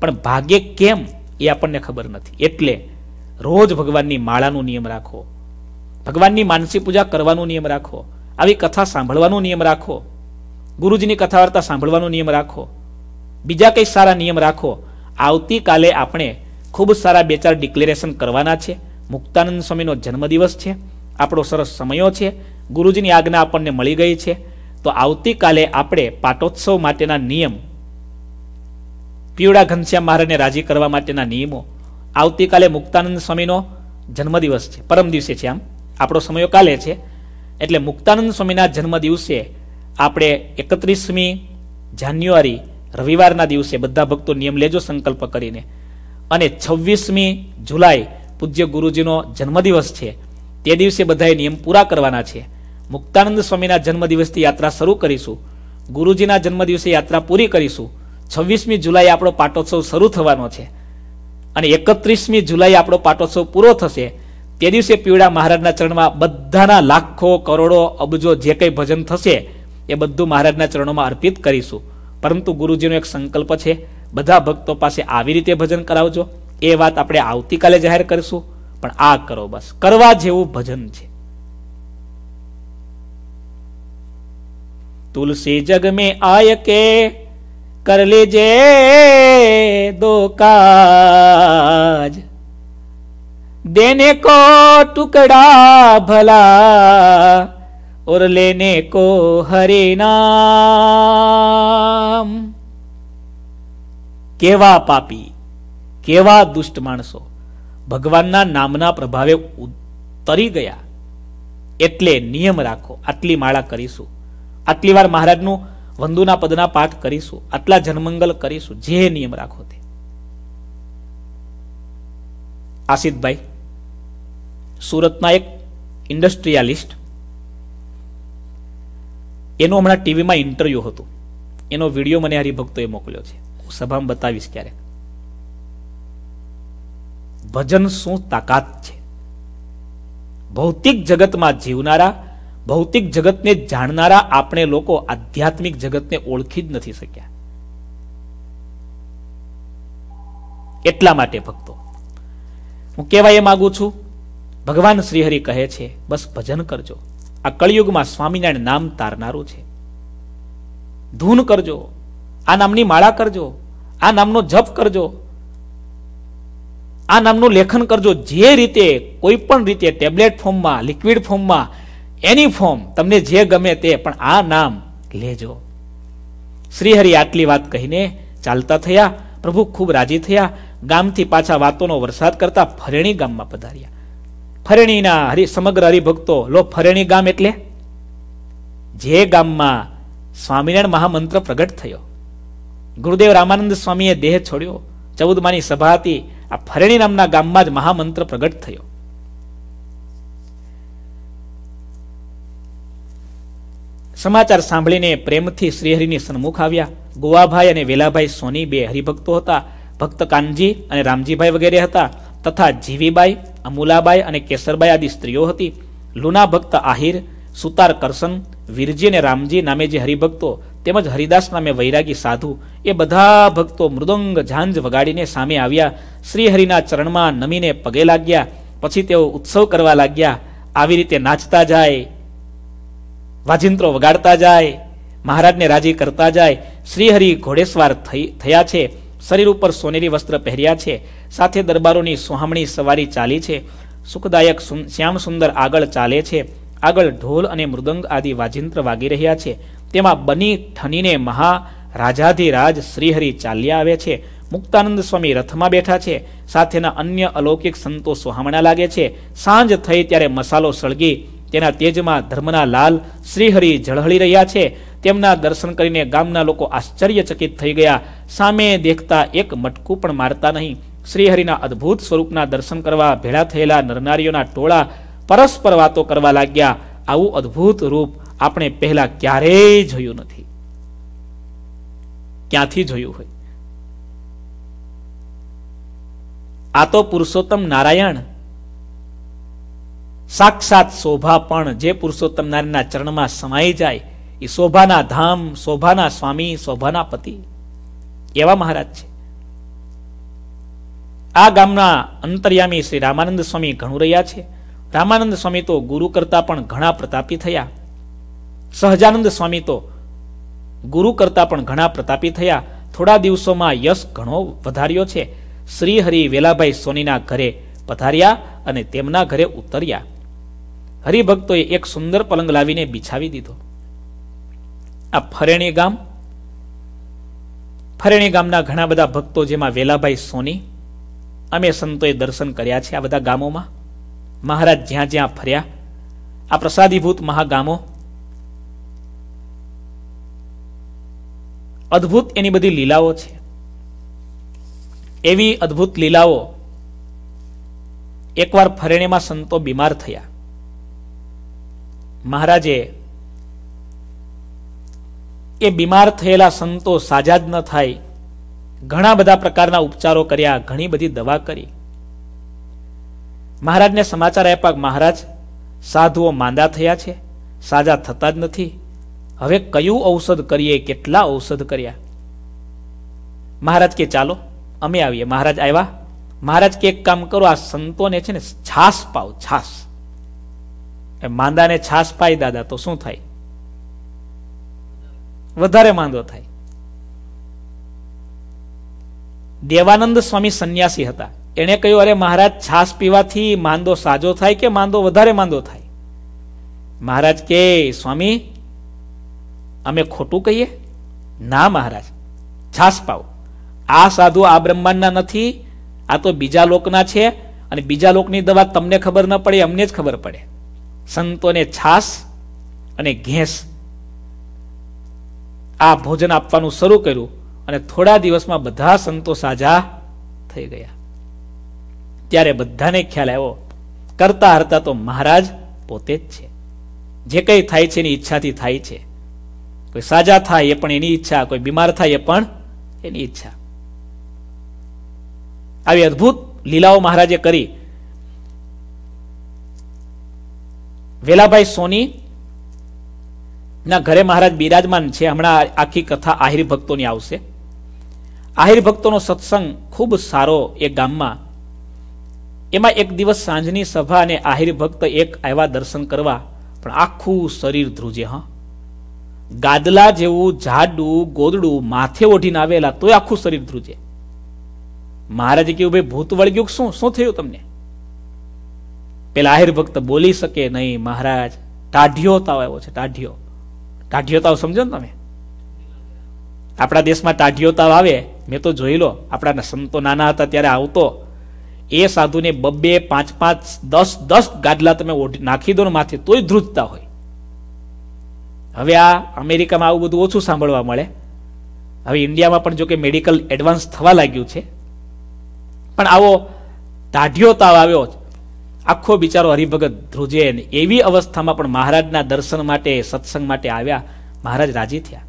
પણ ભાગ્ય કેમ એ આપણને ખબર નથી. એટલે રોજ ભગવાનની માળાનો નિયમ રાખો. ભગવાનની માનસી પૂજા કરવાનો નિયમ રાખો. આવી કથા સાંભળવાનો નિયમ રાખો. ગુરુજીની કથા વાર્તા સાંભળવાનો નિયમ રાખો. બીજા કંઈ સારા નિયમ રાખો. આવતીકાલે આપણે ખૂબ સારા બે ચાર ડિક્લેરેશન કરવાના છે. મુક્તાનંદ સ્વામીનો જન્મદિવસ છે. આપણો સરસ સમયો છે. ગુરુજીની આજ્ઞા આપણને મળી ગઈ છે. તો આવતીકાલે આપણે પાટોત્સવ માટેના નિયમ પીવડા ઘનશ્યામ મહારાજને રાજી કરવા માટેના નિયમો, આવતીકાલે મુક્તાનંદ સ્વામીનો જન્મદિવસ છે, પરમ દિવસે છે આમ. આપણો સમયો કાલે છે, એટલે મુક્તાનંદ સ્વામીના જન્મ દિવસે આપણે એકત્રીસમી જાન્યુઆરી, રવિવારના દિવસે બધા ભક્તો નિયમ લેજો સંકલ્પ કરીને. અને છવ્વીસમી જુલાઈ પૂજ્ય ગુરુજીનો જન્મદિવસ છે, તે દિવસે બધાએ નિયમ પૂરા કરવાના છે. મુક્તાનંદ સ્વામીના જન્મદિવસથી યાત્રા શરૂ કરીશું. ગુરુજીના જન્મદિવસે યાત્રા પૂરી કરીશું. છવ્વીસમી જુલાઈ આપણો પાટોત્સવ શરૂ થવાનો છે. અને એકત્રીસમી જુલાઈ આપણો પાટોત્સવ પૂરો થશે. તે દિવસે પીવડા મહારાજના ચરણમાં બધાના લાખો, કરોડો, અબજો જે કંઈ ભજન થશે, એ બધું મહારાજના ચરણોમાં અર્પિત કરીશું. પરંતુ ગુરુજીનો એક સંકલ્પ છે, બધા ભક્તો પાસે આવી રીતે ભજન કરાવજો. એ વાત આપણે આવતીકાલે જાહેર કરીશું. પણ આ કરો બસ. કરવા જેવું ભજન છે. તુલસી જગ में आय के कर लीजे दो काज देने को टुकड़ा भला और लेने को हरे नाम કેવા પાપી કેવા દુષ્ટ માણસો ભગવાનના નામના પ્રભાવે તરી ગયા એટલે નિયમ રાખો આટલી માળા કરીશું આટલી વાર મહારાજનું વંદુના પદના પાઠ કરીશું, આટલા જનમંગલ કરીશું, જે નિયમ રાખો તે. આસિદભાઈ સુરતના એક ઇન્ડસ્ટ્રીયાલિસ્ટ, એનું હમણાં ટીવીમાં ઇન્ટરવ્યુ હતું. એનો વીડિયો મને હરિભક્તોએ મોકલ્યો છે. હું સભામાં બતાવીશ ક્યારેક. ભજન શું તાકાત છે? ભૌતિક જગતમાં જીવનારા ભૌતિક જગતને જાણનારા આપણે લોકો આધ્યાત્મિક જગતને ઓળખી જ નથી શક્યા. એટલા માટે ભક્તો, હું કહેવા એ માગું છું, ભગવાન શ્રીહરિ કહે છે, બસ ભજન કરજો. આ કળિયુગમાં સ્વામિનારાયણ નામ તારનારું છે. ધૂન કરજો. આ નામની માળા કરજો. આ નામનો જપ કરજો. આ નામનું લેખન કરજો. જે રીતે કોઈ પણ રીતે ટેબ્લેટ ફોર્મમાં, લિક્વિડ ફોર્મમાં એની ફોર્મ તમને જે ગમે તે, પણ આ નામ લેજો. શ્રીહરિ આટલી વાત કહીને ચાલતા થયા, પ્રભુ ખૂબ રાજી થયા, ગામથી પાછા વાતોનો વરસાદ કરતા ફરેણી ગામમાં પધાર્યા. ફરેણીના હરિ, સમગ્ર હરિભક્તો, લો ફરેણી ગામ એટલે? જે ગામમાં સ્વામિનારાયણ મહામંત્ર પ્રગટ થયો. ગુરુદેવ રામાનંદ સ્વામીએ દેહ છોડ્યો. ચૌદમાની સભા હતી. આ ફરેણી નામના ગામમાં જ મહામંત્ર પ્રગટ થયો. સમાચાર સાંભળીને પ્રેમથી શ્રીહરિની સન્મુખ આવ્યા. ગોવાભાઈ અને વેલાભાઈ સોની બે હરિભક્તો હતા. ભક્ત કાનજી અને રામજીભાઈ વગેરે હતા તથા જીવીબાઈ, અમુલાબાઈ અને કેસરબાઈ આદિ સ્ત્રીઓ હતી. લુના ભક્ત આહિર, સુતાર કરસન, વીરજી અને રામજી નામે જે હરિભક્તો તેમજ હરિદાસ નામે વૈરાગી સાધુ એ બધા ભક્તો મૃદંગ ઝાંઝ વગાડીને સામે આવ્યા. શ્રીહરિના ચરણમાં નમીને પગે લાગ્યા. પછી તેઓ ઉત્સવ કરવા લાગ્યા. આવી રીતે નાચતા જાય વાજિંત્રો વગાડતા જાય, મહારાજને રાજી કરતા જાય, શ્રીહરિ ઘોડેસવાર થયા છે, શરીર ઉપર સોનેરી વસ્ત્ર પહેર્યા છે, સાથે દરબારોની સુહામણી સવારી ચાલી છે, સુખદાયક શ્યામ સુંદર આગળ ચાલે છે, આગળ ઢોલ અને મૃદંગ આદિ વાજિંત્ર વાગી રહ્યા છે, તેમાં બની ઠનીને મહા રાજાધિરાજ શ્રીહરિ ચાલ્યા આવે છે, મુક્તાનંદ સ્વામી રથમાં બેઠા છે, સાથેના અન્ય અલૌકિક સંતો સુહામણા લાગે છે, સાંજ થઈ ત્યારે મસાલો સળગી તેના તેજમાં ધર્મના લાલ શ્રીહરિ ઝળહળી રહ્યા છે. તેમના દર્શન કરીને ગામના લોકો આશ્ચર્યચકિત થઈ ગયા. સામે દેખતા એક મટકું પણ મારતા નહીં. શ્રીહરિના અદ્ભુત સ્વરૂપના દર્શન કરવા ભેળા થયેલા નરનારીઓના ટોળા પરસ્પર વાતો કરવા લાગ્યા. આવું અદ્ભુત રૂપ આપણે પહેલા ક્યારેય જોયું નથી. ક્યાંથી જોયું હોય? આ તો પુરુષોત્તમ નારાયણ સાક્ષાત શોભા પણ જે પુરુષોત્તમ નારાયણના ચરણમાં સમાઈ જાય, એ શોભાના ધામ, શોભાના સ્વામી, શોભાના પતિ. એવા મહારાજ છે. આ ગામના અંતર્યામી શ્રી રામાનંદ સ્વામી ઘણું રહ્યા છે. રામાનંદ સ્વામી તો ગુરુ કરતા પણ ઘણા પ્રતાપી થયા. સહજાનંદ સ્વામી તો ગુરુ કરતા પણ ઘણા પ્રતાપી થયા. થોડા દિવસોમાં યશ ઘણો વધાર્યો છે. શ્રી હરિ વેલાભાઈ સોનીના ઘરે પધાર્યા અને તેમના ઘરે ઉતર્યા. હરિભક્તોએ એક સુંદર પલંગ લાવીને બિછાવી દીધો. આ ફરેણી ગામ, ફરેણી ગામના ઘણા બધા ભક્તો જેમાં વેલાભાઈ સોની, અમે સંતોએ દર્શન કર્યા છે આ બધા ગામોમાં. મહારાજ જ્યાં જ્યાં ફર્યા, આ પ્રસાદીભૂત મહાગામો. અદ્ભુત એની બધી લીલાઓ છે. એવી અદ્ભુત લીલાઓ એકવાર ફરેણીમાં સંતો બીમાર થયા. મહારાજે એ બીમાર થયેલા સંતો સાજા જ ન થાય. ઘણા બધા પ્રકારના ઉપચારો કર્યા, ઘણી બધી દવા કરી. મહારાજને સમાચાર આપ્યા મહારાજ, સાધુઓ માંદા થયા છે, સાજા થતા જ નથી. હવે કયું ઔષધ કરીએ, કેટલા ઔષધ કર્યા? મહારાજ કે, ચાલો, અમે આવીએ. મહારાજ આવ્યા. મહારાજ કે, એક કામ કરો, આ સંતોને છે ને છાસ પાવ છાસ માંદાને છાશ પાઈ દાદા, તો શું થાય? વધારે માંદો થાય. દેવાનંદ સ્વામી સંન્યાસી હતા. એણે કહ્યું, અરે મહારાજ, છાશ પીવાથી માંદો સાજો થાય કે માંદો વધારે માંદો થાય? મહારાજ કે, સ્વામી, અમે ખોટું કહીએ? ના મહારાજ, છાશ પાવ આ સાધુ આ બ્રહ્માંડના નથી, આ તો બીજા લોકના છે અને બીજા લોકની દવા તમને ખબર ન પડે, અમને જ ખબર પડે. સંતોને છાસ અને ઘેંસ. આ ભોજન આપવાનું શરૂ કર્યું અને થોડા દિવસમાં બધા સંતો સાજા થઈ ગયા. ત્યારે બધાને ખ્યાલ આવ્યો, કરતા હરતા તો મહારાજ પોતે જ છે. જે કંઈ થાય છે એની ઈચ્છાથી થાય છે. કોઈ સાજા થાય એ પણ એની ઈચ્છા, કોઈ બીમાર થાય એ પણ એની ઈચ્છા. આવી અદભુત લીલાઓ મહારાજે કરી વેલાભાઈ સોની ના ઘરે મહારાજ બિરાજમાન છે. હમણાં આખી કથા આહિર ભક્તોની આવશે. આહિર ભક્તોનો સત્સંગ ખૂબ સારો એ ગામમાં. એમાં એક દિવસ સાંજની સભા અને આહિર ભક્ત એક આવ્યા દર્શન કરવા. પણ આખું શરીર ધ્રુજે, હા. ગાદલા જેવું જાડું ગોદડું માથે ઓઢીને આવેલા તોય આખું શરીર ધ્રુજે. મહારાજે કહ્યું ભાઈ, ભૂત વળગ્યું શું? શું થયું તમને? પેલા આહિર ભક્ત બોલી શકે નહીં, મહારાજ. ટાઢિયો તાવ આવ્યો છે, ટાઢિયો. ટાઢિયો તાવ સમજો ને તમે? આપણા દેશમાં ટાઢિયો તાવ આવે, મેં તો જોઈ લો આપણા સંતો નાના હતા ત્યારે આવતો. એ સાધુને બબ્બે પાંચ પાંચ દસ દસ ગાદલા તમે નાખી દો ને માથે, તોય ધ્રુજતા હોય. હવે આ અમેરિકામાં આવું બધું ઓછું સાંભળવા મળે. હવે ઇન્ડિયામાં પણ જો કે મેડિકલ એડવાન્સ થવા લાગ્યું છે. પણ આવો ટાઢિયો તાવ આવ્યો આખો બિચારો હરિભગત ધ્રુજે એવી અવસ્થામાં પણ મહારાજના દર્શન માટે, સત્સંગ માટે આવ્યા. મહારાજ રાજી થયા.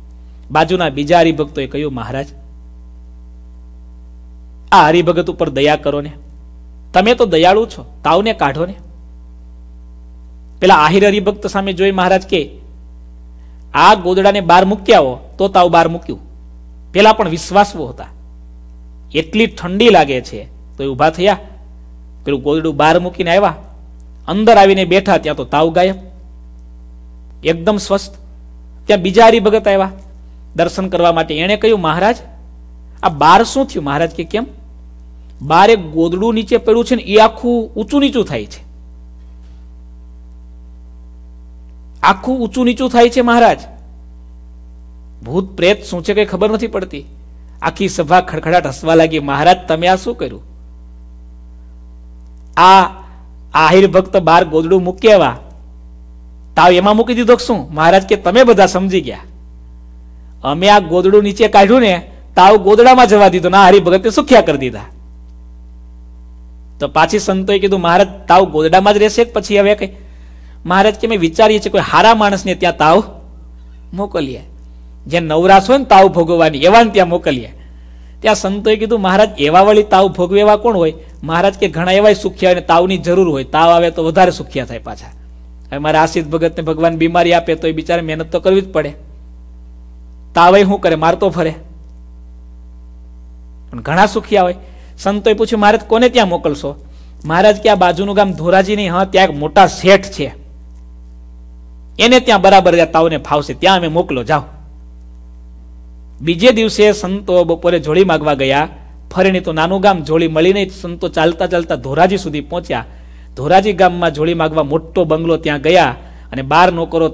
બાજુના બીજા હરિભક્તોએ કહ્યું, મહારાજ, આ હરિભગત ઉપર દયા કરો ને. તમે તો દયાળુ છો. તાવને કાઢો ને. પેલા આહિર હરિભક્ત સામે જોઈ મહારાજ કે, આ ગોદડાને બહાર મૂક્યા હો તો તાવ બહાર મૂક્યું. પેલા પણ વિશ્વાસવો હતા. એટલી ઠંડી લાગે છે. તો એ ઊભા થયા. પેલું ગોદડું બહાર મૂકીને આવ્યા. અંદર આવીને બેઠા ત્યાં તો તાવ ગાયબ. એકદમ સ્વસ્થ. ત્યાં બીજા હરિભગત આવ્યા. દર્શન કરવા માટે એણે કહ્યું, મહારાજ, આ બાર શું થયું? મહારાજ કે, કેમ? બાર એક ગોદડું નીચે પડ્યું છે ને એ આખું ઊંચું નીચું થાય છે. આખું ઊંચું નીચું થાય છે, મહારાજ. ભૂત પ્રેત શું છે કઈ ખબર નથી પડતી. આખી સભા ખડખડાટ હસવા લાગી, મહારાજ, તમે આ શું કર્યું? આ આહિર ભક્ત બાર ગોદડું મૂકી આવ્યા તાવ એમાં મૂકી દીધો શું? મહારાજ કે તમે બધા સમજી ગયા. અમે આ ગોદડું નીચે કાઢ્યું ને, તાવ ગોદડામાં જવા દીધો ના હરિભગતે સુખ્યા કરી દીધા. તો પાછી સંતોએ કીધું, મહારાજ, તાવ ગોદડામાં જ રહેશે પછી હવે કઈ? મહારાજ કે મેં વિચારીએ છીએ કોઈ હારા માણસને ત્યાં તાવ મોકલીએ. જે નવરાશ હોય ને તાવ ભોગવવાની, એવાને ત્યાં મોકલીએ. ત્યાં સંતોએ કીધું, મહારાજ, એવા વળી તાવ ભોગવે એવા કોણ હોય? મહારાજ કે ઘણા એવા સુખ્યા હોય તાવની જરૂર હોય. તાવ આવે તો વધારે સુખ્યા થાય પાછા. હવે મારા આશિત ભગતને ભગવાન બીમારી આપે તો એ બિચારે મહેનત તો કરવી જ પડે. તાવે શું કરે? મારતો ફરે. પણ ઘણા સુખ્યા હોય. સંતોએ પૂછ્યું, મહારાજ, કોને ત્યાં મોકલશો? મહારાજ કે આ બાજુનું ગામ ધોરાજી નહીં, હા, ત્યાં એક મોટા શેઠ છે. એને ત્યાં બરાબર તાવને ફાવશે. ત્યાં અમે મોકલો, જાઓ. બીજે દિવસે સંતો બપોરે જોડી માગવા ગયા. ફરીની તો નાનું ગામ જોડી મળી નહીં સંતો ચાલતા ચાલતા ધોરાજી સુધી પહોંચ્યા. ધોરાજી ગામમાં જોડી માગવા મોટો બંગલો ત્યાં ગયા અને બાર નોકરો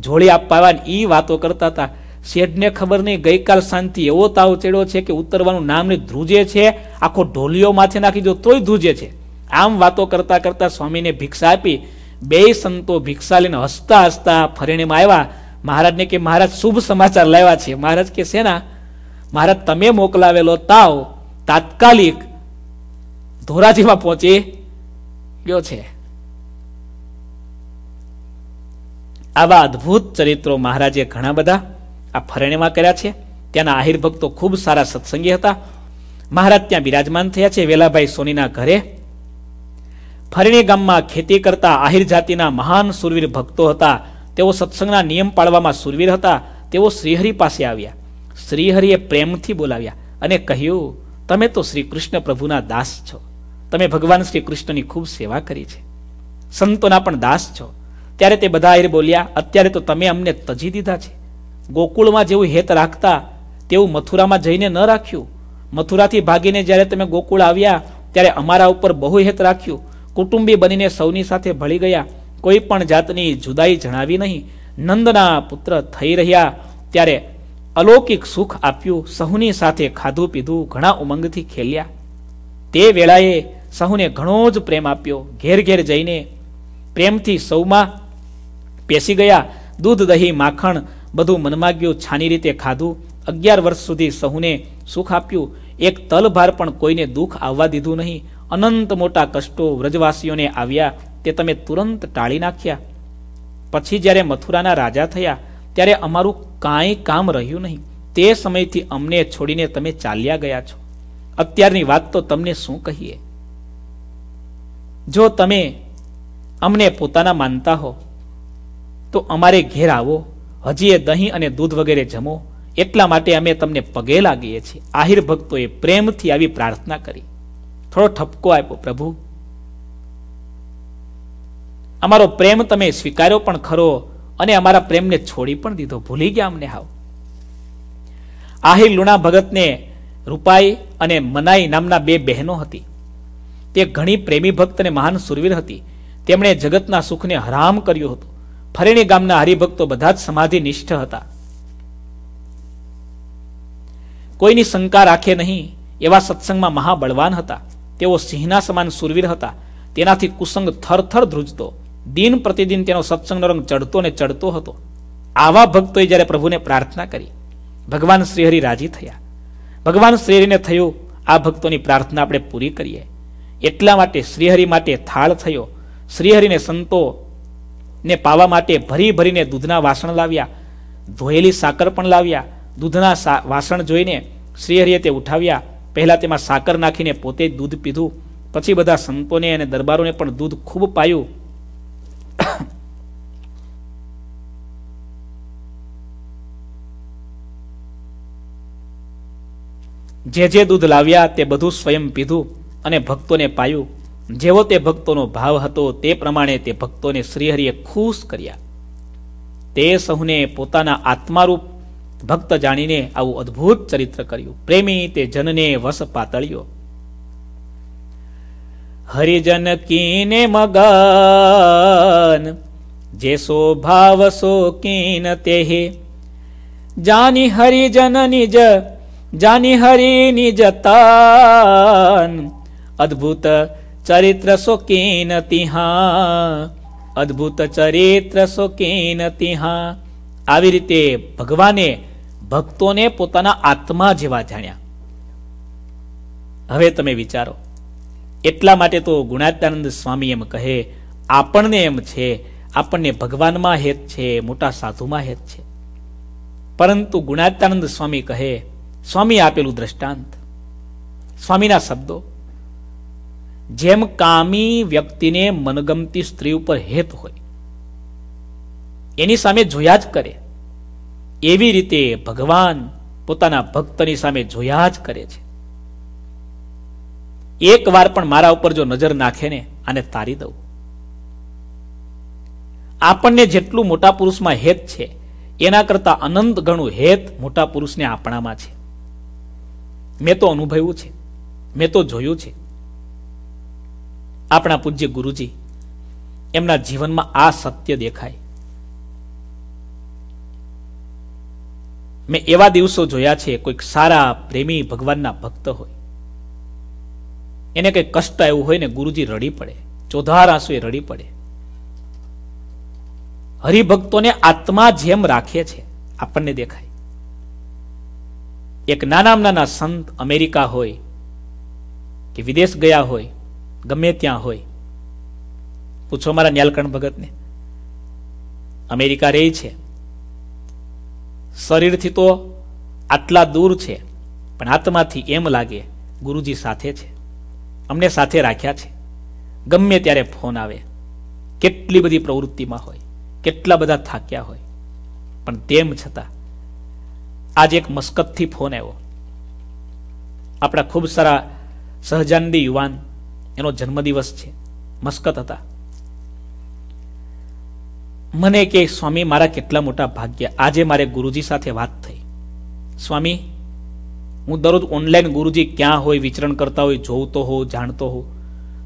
જોડી આપવા એ વાતો કરતા હતા. શેઠને ખબર નહીં, ગઈકાલ શાંતિ એવો તાવ ચડ્યો છે કે ઉતરવાનું નામ ને ધ્રુજે છે, આખો ઢોલિયો માથે નાખી દો તોય ધ્રુજે છે. આમ વાતો કરતા કરતા સ્વામીને ભિક્ષા આપી. બે સંતો ભિક્ષા લઈને હસતા હસતા ફરીણીમાં આવ્યા. મહારાજને કે મહારાજ શુભ સમાચાર લાવ્યા છે. મહારાજ કે શેના? મહારાજ, તમે મોકલાવેલો તાવ તાત્કાલિક ધોરાજીમાં પહોંચી ગયો છે. આવા અદ્ભુત ચરિત્રો મહારાજે ઘણા બધા આ ફરણીમાં કર્યા છે. ત્યાંના આહિર ભક્તો ખૂબ સારા સત્સંગી હતા. મહારાજ ત્યાં બિરાજમાન થયા છે. વેલાભાઈ સોનીના ઘરે ફરણી ગામમાં ખેતી કરતા આહિર જાતિના મહાન સુરવીર ભક્તો હતા. તેઓ સત્સંગના નિયમ પાળવામાં સુરવીર હતા. તેઓ શ્રીહરિ પાસે આવ્યા. શ્રીહરિએ પ્રેમથી બોલાવ્યા અને કહ્યું, તમે તો શ્રી કૃષ્ણ પ્રભુના દાસ છો. તમે ભગવાન શ્રી કૃષ્ણની ખૂબ સેવા કરી છે. સંતોના પણ દાસ છો. ત્યારે તે બધા એ બોલ્યા, અત્યારે તો તમે અમને તજી દીધા છે. ગોકુળમાં જેવું હેત રાખતા તેવું મથુરામાં જઈને ન રાખ્યું. મથુરાથી ભાગીને જ્યારે તમે ગોકુળ આવ્યા, ત્યારે અમારા ઉપર બહુ હેત રાખ્યું. કુટુંબી બનીને સૌની સાથે ભળી ગયા. કોઈ પણ જાતની જુદાઈ જણાવી નહીં. નંદના પુત્ર થઈ રહ્યા ત્યારે અલૌકિક સુખ આપ્યું. સહુની સાથે ખાધું પીધું, ઘણા ઉમંગથી ખેલ્યા. તે વેળાએ સહુને ઘણો જ પ્રેમ આપ્યો. ઘેર ઘેર જઈને પ્રેમથી સૌમાં પેસી ગયા. દૂધ, દહીં, માખણ બધું મનમાગ્યું. છાની રીતે ખાધું. અગિયાર વર્ષ સુધી સહુને સુખ આપ્યું. એક તલભાર પણ કોઈને દુઃખ આવવા દીધું નહીં. અનંત મોટા કષ્ટો વ્રજવાસીઓને આવ્યા. તે તમે તુરંત ટાળી નાખ્યા? પછી જ્યારે મથુરાના રાજા થયા, ત્યારે અમારું કાંઈ કામ રહ્યું નહીં. તે સમયથી અમને છોડીને તમે ચાલ્યા ગયા છો. અત્યારની વાત તો તમને શું કહીએ? જો તમે અમને પોતાના માનતા હો, તો અમારે ઘેર આવો હજી એ દહીં અને દૂધ વગેરે જમો. એટલા માટે અમે તમને પગે લાગીએ છીએ. આહિર ભક્તોએ પ્રેમથી આવી પ્રાર્થના કરી. થોડો ઠપકો આપ્યો, પ્રભુ. અમારો પ્રેમ તમે સ્વીકાર્યો પણ ખરો અને અમારા પ્રેમને છોડી પણ દીધો. ભૂલી ગયા અમને હાવ. આહિર લુણા ભગતને રૂપાઈ અને મનાઈ નામના બે બહેનો હતી. તે ઘણી પ્રેમી ભક્ત અને મહાન સુરવીર હતી. તેમણે જગતના સુખને હરામ કર્યું હતું. ફરેણી ગામના હરિભક્તો બધા જ સમાધિ નિષ્ઠ હતા. કોઈની શંકા રાખે નહીં એવા સત્સંગમાં મહાબળવાન હતા. તેઓ સિંહના સમાન સુરવીર હતા. તેનાથી કુસંગ થરથર ધ્રુજતો. દિન પ્રતિદિન તેનો સત્સંગનો રંગ ચડતો ને ચડતો હતો. આવા ભક્તોએ જ્યારે પ્રભુને પ્રાર્થના કરી, ભગવાન શ્રીહરિ રાજી થયા. ભગવાન શ્રીહરિને થયું, આ ભક્તોની પ્રાર્થના આપણે પૂરી કરીએ. એટલા માટે શ્રીહરિ માટે થાળ થયો. શ્રીહરિને સંતો ને પાવા માટે ભરી ભરીને દૂધના વાસણ લાવ્યા. ધોયેલી સાકર પણ લાવ્યા. દૂધના વાસણ જોઈને શ્રીહરિએ તે ઉઠાવ્યા. પહેલાં તેમાં સાકર નાખીને પોતે દૂધ પીધું. પછી બધા સંતોને અને દરબારોને પણ દૂધ ખૂબ પાયું. જે જે દૂધ લાવ્યા તે બધું સ્વયં પીધું અને ભક્તોને પાયું. જેવો તે ભક્તોનો ભાવ હતો તે પ્રમાણે તે ભક્તોને શ્રીહરિએ ખુશ કર્યા. તે સહુને પોતાના આત્મારૂપ ભક્ત જાણીને આવું અદ્ભુત ચરિત્ર કર્યું. પ્રેમી તે જનને વસ પાતળ્યો. હરિજન કીને મગન, જે સો ભાવ સો કીન તે જાની હરિજન નિજ, જાની હરિ નિજ તાન, અદ્ભુત ચરિત્ર સો કીન તિહા, અદ્ભુત ચરિત્ર સો કીન તિહા. આવી રીતે ભગવાને ભક્તોને પોતાના આત્મા જેવા જાણ્યા. હવે તમે વિચારો એટલા માટે તો ગુણાત્યાનંદ સ્વામી એમ કહે, આપણને એમ છે, આપણને ભગવાનમાં હેત છે, મોટા સાધુમાં હેત છે. પરંતુ ગુણાત્યાનંદ સ્વામી કહે, સ્વામી આપેલું દ્રષ્ટાંત, સ્વામીના શબ્દો. જેમ કામી વ્યક્તિને મનગમતી સ્ત્રી ઉપર હેત હોય, એની સામે જોયા જ કરે. એવી રીતે ભગવાન પોતાના ભક્તની સામે જોયા જ કરે છે. એક વાર પણ મારા ઉપર જો નજર નાખે ને, આને તારી દઉં. આપણને જેટલું મોટા પુરુષમાં હેત છે, એના કરતા અનંત ગણું હેત મોટા પુરુષને આપણામાં છે. મેં તો અનુભવ્યું છે, મેં તો જોયું છે. આપણા પૂજ્ય ગુરુજી, એમના જીવનમાં આ સત્ય દેખાય. મેં એવા દિવસો જોયા છે, કોઈક સારા પ્રેમી ભગવાનના ભક્ત હોય. એને કંઈ કષ્ટ આવ્યું હોય ને ગુરુજી રડી પડે. ચોધાર આંસુએ રડી પડે. હરિભક્તોને આત્મા જેમ રાખે છે, આપણને દેખાય. એક નાના નાના સંત અમેરિકા હોય, કે વિદેશ ગયા હોય, ગમે ત્યાં હોય. પૂછો મારા ન્યાલકણ ભગતને, અમેરિકા રહી છે. શરીરથી તો આટલા દૂર છે, પણ આત્માથી એમ લાગે ગુરુજી સાથે છે. અમને સાથે રાખ્યા છે. ગમે ત્યારે ફોન આવે, કેટલી બધી પ્રવૃત્તિમાં હોય, કેટલા બધા થાક્યા હોય. પણ તેમ છતાં, આજે એક મસ્કતથી ફોન આવ્યો. આપણા ખૂબ સારા સહજાનંદી યુવાન, એનો જન્મદિવસ છે. મસ્કત હતા. મને કે, સ્વામી, મારા કેટલા મોટા ભાગ્ય. આજે મારે ગુરુજી સાથે વાત થઈ. સ્વામી હું દરરોજ ઓનલાઈન ગુરુજી ક્યાં હોય વિચરણ કરતા હોય જોવતો હોઉં, જાણતો હોઉં.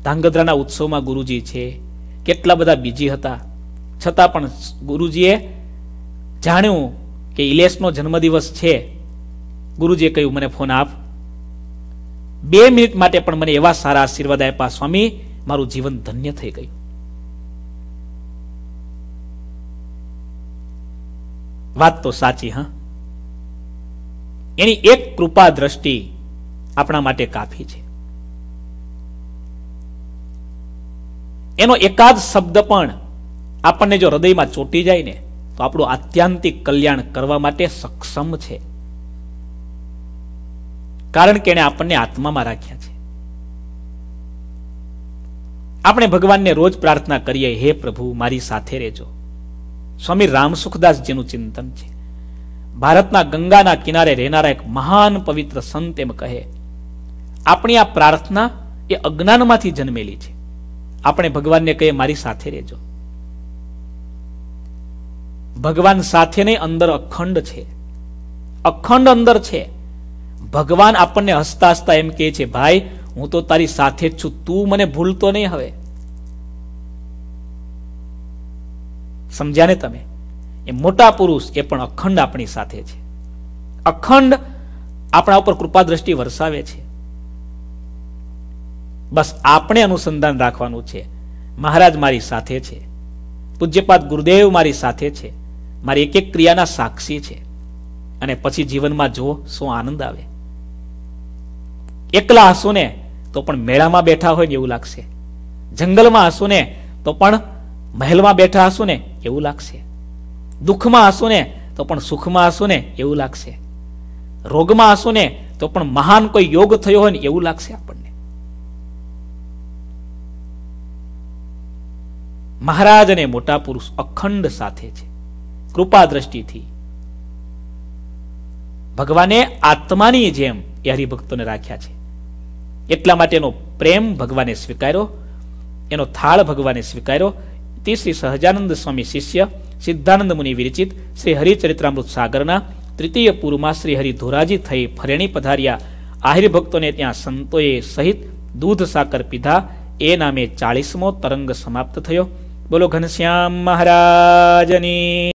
ધાંગધ્રાના ઉત્સવમાં ગુરુજી છે. કેટલા બધા બીજી હતા. છતાં પણ ગુરુજીએ જાણ્યું કે ઇલેશનો જન્મદિવસ છે. ગુરુજીએ કહ્યું, મને ફોન આપ. બે મિનિટ માટે પણ મને એવા સારા આશીર્વાદ આપ્યા, સ્વામી, મારું જીવન ધન્ય થઈ ગયું. વાત તો સાચી, હા. એની એક કૃપા દ્રષ્ટિ આપણા માટે કાફી છે. એનો એકાદ શબ્દ પણ આપણને જો હૃદયમાં ચોટી જાય ને, તો આપણું આત્યાંતિક કલ્યાણ કરવા માટે સક્ષમ છે. કારણ કે એને આપણને આત્મામાં રાખ્યા છે. આપણે ભગવાનને રોજ પ્રાર્થના કરીએ, હે પ્રભુ, મારી સાથે રહેજો. સ્વામી રામ સુખદાસજીનું ચિંતન છે. ભારતના ગંગાના કિનારે રહેનારા એક મહાન પવિત્ર સંત એમ કહે, આપણી આ પ્રાર્થના એ અજ્ઞાનમાંથી જન્મેલી છે. આપણે ભગવાનને કહીએ, મારી સાથે રહેજો. ભગવાન સાથે નહીં અંદર અખંડ છે. અખંડ અંદર છે. ભગવાન આપણને હસતા હસતા એમ કહે છે, ભાઈ, હું તો તારી સાથે જ છું. તું મને ભૂલતો નહીં હવે. સમજ્યા ને તમે? એ મોટા પુરુષ એ પણ અખંડ આપણી સાથે છે. અખંડ આપણા ઉપર કૃપા દ્રષ્ટિ વરસાવે છે. બસ આપણે અનુસંધાન રાખવાનું છે. મહારાજ મારી સાથે છે. પૂજ્યપાદ ગુરુદેવ મારી સાથે છે. મારી એક એક ક્રિયાના સાક્ષી છે. અને પછી જીવનમાં જુઓ શું આનંદ આવે. એકલા હસો ને તો પણ મેળામાં બેઠા હોય ને એવું લાગશે. જંગલમાં હસો ને તો પણ મહેલમાં બેઠા હશો ને એવું લાગશે. દુઃખમાં હશો ને, તો પણ સુખમાં હશો ને, એવું લાગશે. રોગમાં હશો ને, તો પણ મહાન કોઈ યોગ થયો હોય ને, એવું લાગશે આપણને. મહારાજ અને મોટા પુરુષ અખંડ સાથે છે. કૃપા દ્રષ્ટિથી. ભગવાને આત્માની જેમ એ હરિભક્તોને રાખ્યા છે. એટલા માટેનો પ્રેમ ભગવાને સ્વીકાર્યો, એનો થાળ ભગવાને સ્વીકાર્યો તે શ્રી સહજાનંદ સ્વામી શિષ્ય સિદ્ધાનંદ મુનિ વિરચિત શ્રી હરિચરિત્રામૃત સાગરના તૃતીય પૂર્વમાં શ્રી હરિ ધોરાજી થઈ ફરેણી પધાર્યા આહિર ભક્તોને ત્યાં સંતોએ સહિત દૂધ સાકર પીધા એ નામે ચાળીસમો તરંગ સમાપ્ત થયો બોલો ઘનશ્યામ મહારાજની